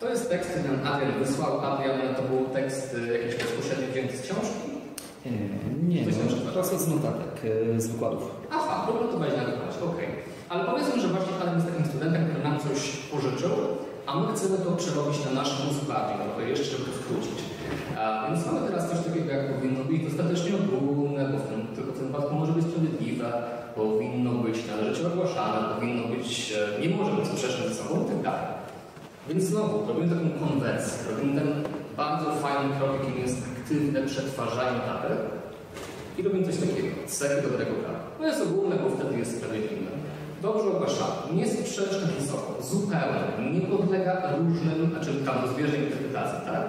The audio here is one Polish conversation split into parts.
To jest tekst, który nam Adrian wysłał. Adrian, to był tekst y, jakiś bezpośrednio wzięty z książki? Nie, nie, Coś nie. czytałeś? Prosto z notatek, e, z wykładów. Aha, dobra, to weź na wykład, okej. Ale powiedzmy, że właśnie Adam jest takim studentem, który nam coś pożyczył, a my chcemy to przerobić na nasz mózg bardziej, no to jeszcze żeby to skrócić. A, więc mamy teraz coś takiego, jak powinno być dostatecznie ogólne, bo w tym, tylko w tym wypadku może być sprawiedliwe, powinno być należycie ogłaszane, powinno być, e, nie może być sprzeczne ze sobą i tak dalej. Więc znowu, robimy taką konwersję, robimy ten bardzo fajny krok, jakim jest aktywne przetwarzanie tabel, i robimy coś takiego, cechy dobrego prawa. No jest ogólne, bo wtedy jest sprawiedliwe. Dobrze ogłaszane, nie jest sprzeczne ze sobą, zupełnie, nie podlega różnym, znaczy tam rozbieżnej interpretacji, tak?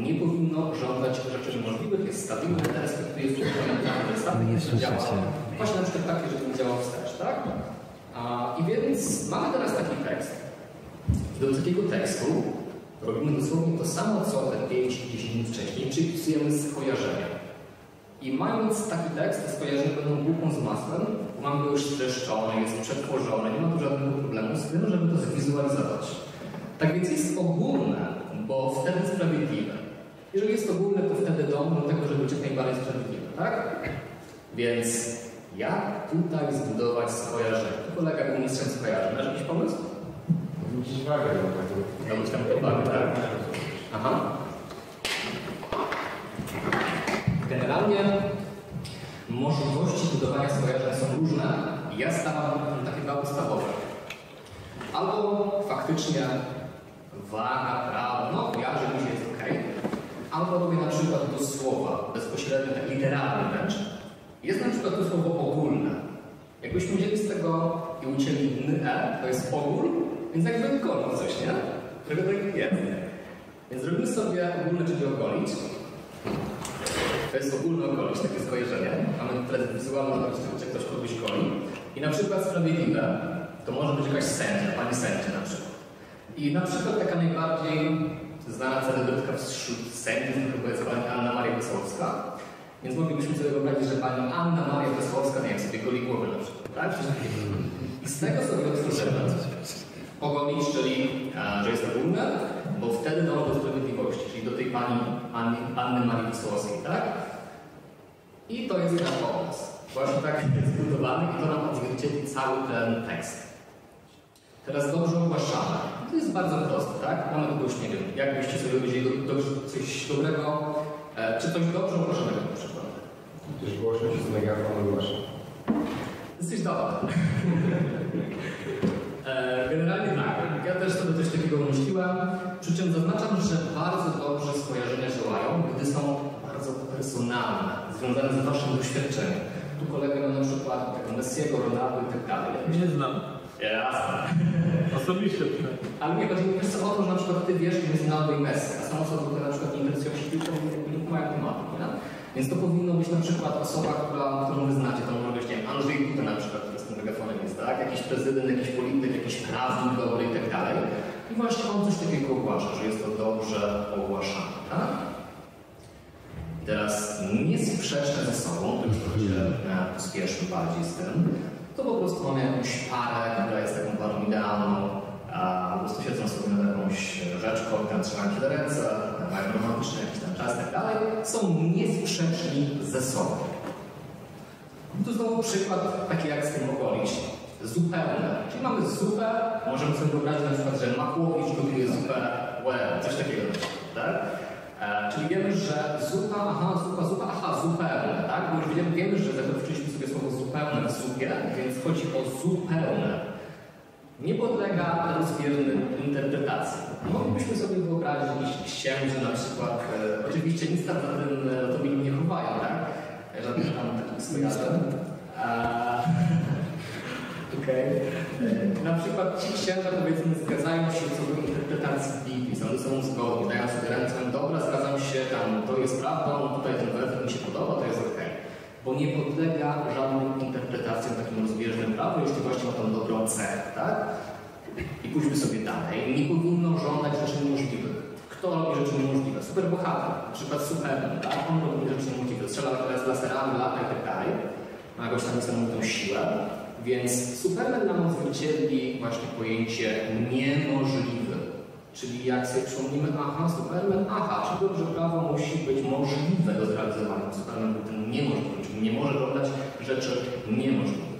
Nie powinno żądać rzeczy niemożliwych, jest stabilne, respektuje fundamentalne zasady, Nie działa. Właśnie na przykład takie, że nie działa wstecz, tak? A, I więc mamy teraz taki tekst. Do takiego tekstu robimy dosłownie to samo, co te 5-10 minut wcześniej, czyli pisujemy skojarzenia. I mając taki tekst, te skojarzenia będą bułką z masłem, bo mamy go już streszczone, jest przetworzone, nie ma tu żadnego problemu z tym, żeby to zwizualizować. Tak więc jest ogólne, bo wtedy sprawiedliwe. Jeżeli jest ogólne, to wtedy dąży do tego, żeby być jak najbardziej sprawiedliwe, tak? Więc jak tutaj zbudować skojarzenie? Kolega był mistrzem skojarzeń. Tego. No być tam uwagę, tak? Aha. Generalnie możliwości budowania skojarzeń są różne. Ja stawiam takie dwa podstawowe. Albo faktycznie waga, prawo, no kojarzy mi się jest ok. Albo robię na przykład do słowa, bezpośrednio, tak literalnie wręcz. Jest na przykład to słowo ogólne. Jakbyśmy wzięli z tego i ucięli e, to jest ogól, więc jakby gonił coś, nie? Żeby tak jest. Więc robimy sobie ogólne, czyli ogolić. To jest ogólne ogolić, takie skojarzenie. Mamy teraz wizualną ogolić, że ktoś kogoś goli. I na przykład sprawiedliwe, to może być jakaś sędzia, pani sędzia na przykład. I na przykład taka najbardziej znana celebrytka wśród sędziów chyba jest pani Anna Maria Wesołowska. Więc moglibyśmy sobie wyobrazić, że pani Anna Maria Wesołowska, nie wiem, sobie goli głowę na przykład, tak? I z tego sobie otworzymy pogonić, czyli a, że jest ogólne, bo wtedy dąży do sprawiedliwości, czyli do tej pani Anny, Anny Marii Wesołowskiej, tak? I to jest nasz obraz. Właśnie tak jest zbudowany i to nam odzwierciedli cały ten tekst. Teraz dobrze ogłaszane. To jest bardzo proste, tak? Mamy już nie wiem, jakbyście sobie powiedzieli do, do, coś dobrego, e, czy coś dobrze ogłaszanego na przykład. Też głośno się z megafonu głośno. Jesteś dobry. E, Generalnie tak. Ja też sobie coś takiego wymyśliłem. Przy czym zaznaczam, że bardzo dobrze skojarzenia działają, gdy są bardzo personalne, związane z waszym doświadczeniem. Tu kolega ma na przykład tego Messiego, Ronaldo i tak dalej. Nie znam. Jasne. Osobiście przynajmniej. Ale nie, chodzi mi też o to, że na przykład ty wiesz, kim jest Ronaldo i Messi, a są osoby, które na przykład nie interesują się piłką nie mają tematu, nie? Więc to powinno być na przykład osoba, która, którą wy znacie, to może być, nie wiem, Andrzej Duda na przykład, który z tym megafonem jest, tak? Jakiś prezydent, jakiś polityk, jakiś prawnik dobry i tak dalej. I właśnie on coś takiego ogłasza, że jest to dobrze ogłaszane, tak? I teraz niesprzeczne ze sobą, tylko będzie e, pospieszmy bardziej z tym, to po prostu mamy jakąś parę, która jest taką parą idealną, a po prostu siedzą sobie nad jakąś rzeczką, tam trzymają się do ręce, mają romantyczny jakiś tam czas tak dalej, są niesprzeczni ze sobą. I tu znowu przykład taki jak z tym ogolić. Zupełne. Czyli mamy zupę, możemy sobie wyobrazić na przykład, że Makłowicz gotuje zupę well, coś takiego, tak? E, czyli wiemy, że zupa, aha, zupa, zupa, aha, zupełne, tak? Bo już wiemy, wiemy że zakończyliśmy sobie słowo zupełne w zupie, więc chodzi o zupełne. Nie podlega rozbieżnym interpretacji. Moglibyśmy sobie wyobrazić księży na przykład, e, oczywiście nic tam za tym e, to nie chowają, tak? Żadnych tam takich skojarzeń. Okej. E, Na przykład ci księża powiedzmy zgadzają się co do interpretacji Biblii, są ze sobą zgodni, dają sobie ręce, dobra, zgadzam się, tam to jest prawdą, tutaj ten werset mi się podoba, to jest okej. Bo nie podlega żadnym interpretacjom takim rozbieżnym prawu, jeśli właśnie ma tą dobrą cechę, tak? I pójdźmy sobie dalej. Nie powinno żądać rzeczy niemożliwych. Kto robi rzeczy niemożliwe? Superbohater, na przykład Superman, tak? On robi rzeczy niemożliwe, strzela teraz laserami, lata i tak dalej. Ma jakąś tam niesamowitą siłę. Więc Superman nam odzwierciedli właśnie pojęcie niemożliwy. Czyli jak sobie przypomnimy, aha, Superman, aha, czyli dobrze prawo musi być możliwe do zrealizowania. Superman był ten niemożliwy, czyli nie może robić rzeczy niemożliwe.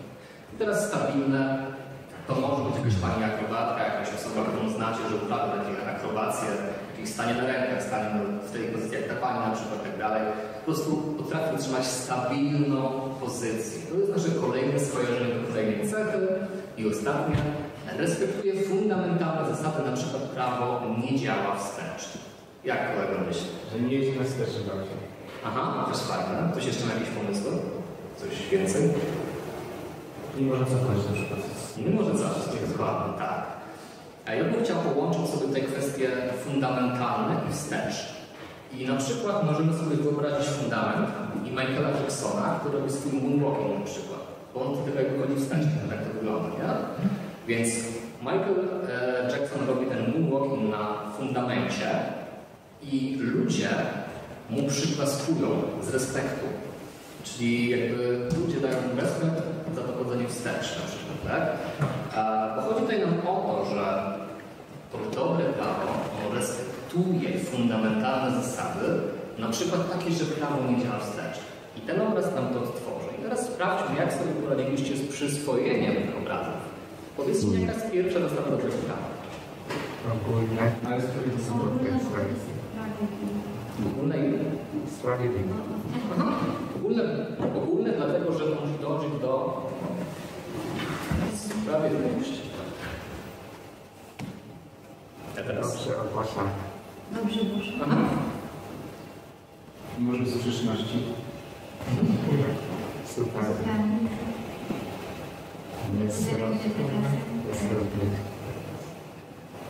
I teraz stabilne, to może być jakaś pani akrobatka, jakaś osoba, którą znacie, że uprawia takie akrobacje, czyli stanie na rękach, stanie w tej pozycji jak ta pani na przykład, tak dalej. Po prostu potrafi utrzymać stabilną pozycję. To jest nasze kolejne skojarzenie do kolejnej cechy. I ostatnie, respektuje fundamentalne zasady, na przykład prawo nie działa wstecz. Jak kolega myśli? Że nie jeździ na wstecz. Aha, też fajne. Ktoś jeszcze ma jakieś pomysły? Coś więcej? Nie można cofnąć na przykład. Nie może zawsze dokładnie, tak. A ja bym chciał połączyć sobie te kwestie fundamentalne i wstecz. I na przykład możemy sobie wyobrazić fundament i Michaela Jacksona, który robi swój moonwalking na przykład. Bo on tylko jakby chodzi wstecz, tak to wygląda, nie? Więc Michael e, Jackson robi ten moonwalking na fundamencie i ludzie mu przyklaskują z respektu. Czyli jakby ludzie dają mu respekt za to chodzenie wstecz na przykład, tak? A, bo chodzi tutaj nam o to, że to dobre prawo ono respektuje fundamentalne zasady, na przykład takie, że prawo nie działa wstecz. I ten obraz nam to odtworzy. I teraz sprawdźmy, jak sobie poradziliście z przyswojeniem tych obrazów. Powiedzcie mi, jaka jest pierwsza zasada dobrego prawa. Ogólne, ale sprawiedliwe. Ogólne i Sprawiedliwe. Ogólne, ogólne dlatego, że musi dążyć do sprawiedliwości. Ja teraz. Dobrze ogłaszam. Dobrze, Boże. Może z grzeczności. Super. Jest rozbryt.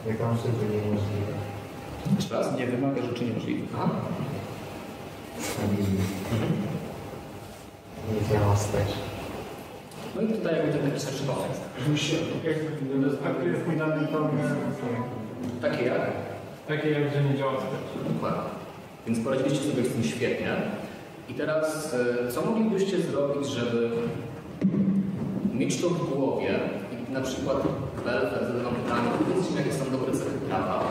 Jak mam sobie to niemożliwe. Jeszcze raz? Nie wymaga rzeczy niemożliwych. Stabilny. Nie działa wstecz. No i tutaj jakby ten napisać fundamentalne. Takie jak? Takie jak, że nie działa wstecz. Dokładnie. Więc poradziliście sobie z tym świetnie. I teraz, e, co moglibyście zrobić, żeby mieć to w głowie i na przykład Belfer zadał pytanie, powiedzcie jakie są dobre cechy prawa,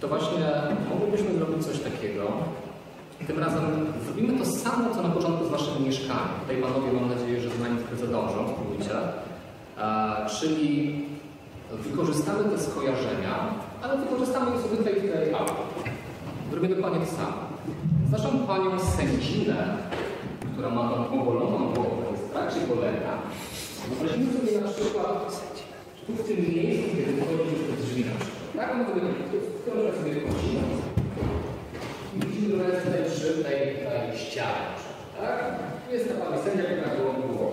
to właśnie moglibyśmy zrobić coś takiego. Tym razem zrobimy to samo, co na początku z waszym mieszkaniem. Tutaj panowie mam nadzieję, że z nami trochę zadążą, spróbujcie. A, czyli wykorzystamy te skojarzenia, ale wykorzystamy je sobie tutaj w tej auli. Zrobię dokładnie to samo. Naszą panią sędzinę, która ma tą ogoloną głowę, raczej boleka, wyobraźmy sobie na przykład tu w tym miejscu, kiedy wchodzi już te drzwi na przykład. Tak? No sobie w sobie wchodzi. I widzimy, że jest tutaj przy tej, tej ścianie. Tak? Jest ta pani sędzia, która gołą głową.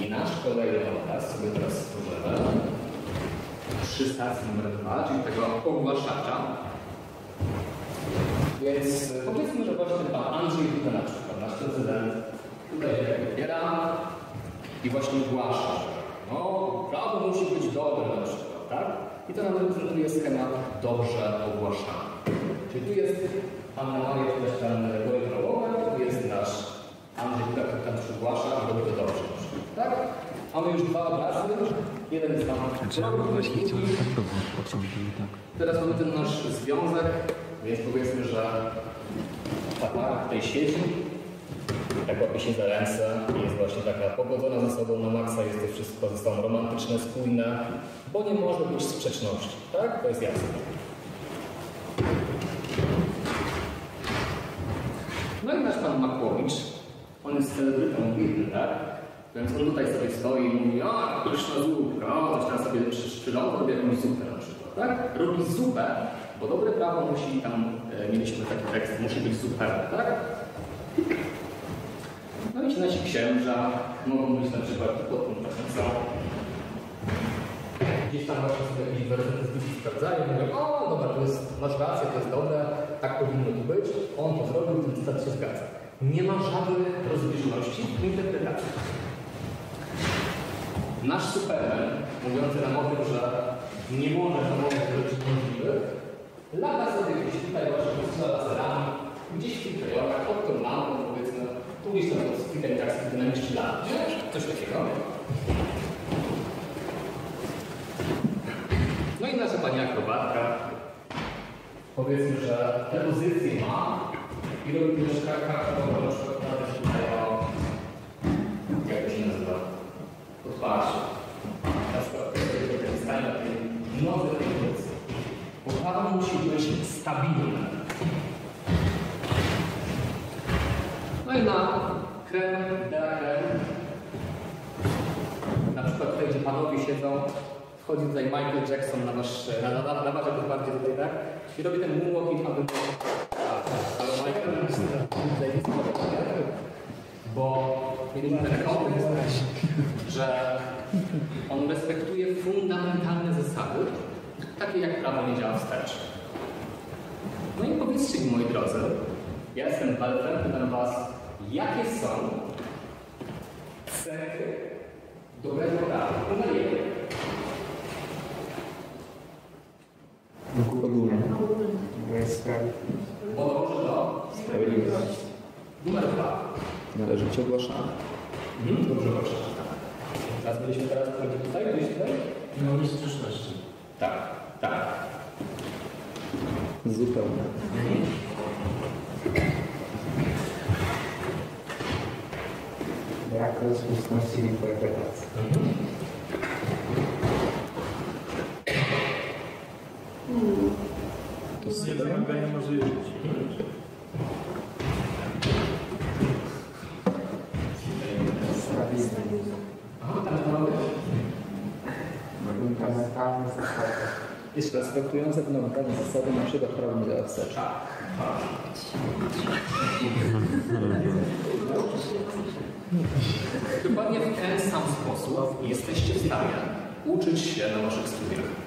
I nasz kolejny obraz sobie teraz stworzymy przy stacji numer 2, czyli tego ogłaszacza. Więc e, powiedzmy, że właśnie pan Andrzej na przykład, nasz prezydent, tutaj wybiera i właśnie ogłasza, że no, prawo musi być dobre na przykład, tak? I to nam reprezentuje schemat dobrze ogłaszany. Czyli tu jest Anna Maria, boi prawowe, tu jest nasz Andrzej który tam przygłasza i robi to dobrze na przykład, tak? Mamy już dwa obrazy, jeden jest tam Właśnie chciałem tak robić, początku i tak. Teraz mamy ten nasz związek, więc powiedzmy, że ta para tutaj siedzi, tak łapie się za ręce jest właśnie taka pogodzona ze sobą na maksa, jest to wszystko ze sobą romantyczne, spójne, bo nie może być sprzeczności, tak? To jest jasne. No i nasz pan Makłowicz, on jest celebrytą Biblii, tak? Więc on tutaj sobie stoi i mówi, a, pyszna zupka, o, coś tam sobie przyląda, robi jakąś zupę na przykład, tak? Robi zupę, bo dobre prawo musi, tam e, mieliśmy taki tekst, musi być zupełne, tak? No i ci nasi księża mogą być na przykład pod taką Gdzieś tam właśnie sobie jakieś wersety z sprawdzają, mówią, o, dobra, to jest, masz rację, to jest dobre, tak powinno tu być, on to zrobił, ten cytat się zgadza. Nie ma żadnych rozbieżności w interpretacji. Nasz Superman, mówiący nam o tym, że nie może hamować rzeczy możliwych, lata sobie gdzieś tutaj właśnie strzela laserami, gdzieś w tych rejonach, pod tą lampą powiedzmy, tu gdzieś tam pod sufitem tak z dynamiczny lat, nie? Coś takiego. klatka. Powiedzmy, że te pozycje ma i robi też kartę, na przykład nawet tutaj o, jak to się nazywa, podpatrz. Na przykład tutaj stanie na tej nodze tej pozycji. Podpawa musi być stabilna. No i na krem, da krem. Na przykład tutaj, gdzie panowie siedzą, wchodzi tutaj Michael Jackson na wasz, na, na, na, na wasze podparcie tutaj, tak? I robi ten moonwalk i aby. Tak, ale Michael tutaj jest bo mieliśmy taki pomysł, że on respektuje fundamentalne zasady, takie jak prawo nie działa wstecz. No i powiedzcie mi, moi drodzy, ja jestem Belfem, pytam was, jakie są cechy dobrego prawa? Numer jeden. Ogólnie. Bo jest sprawy. Bo dąży do Sprawiedliwość. numer dwa. Należycie ogłaszane. Mhm. Dobrze, dobrze. Teraz byliśmy teraz tutaj, gdzieś tutaj? No jest przyszłości. Tak, tak. Zupełnie. Brak rozpustności interpretacji. To z jednego nie może jeździć. Stabilny. Aha, teraz mamy... Fundamentalne zasady. Jest respektujące fundamentalne zasady, na przykład prawo nie działa wstecz. Tak, tak. Dokładnie w ten sam sposób jesteście w stanie uczyć się na waszych studiach.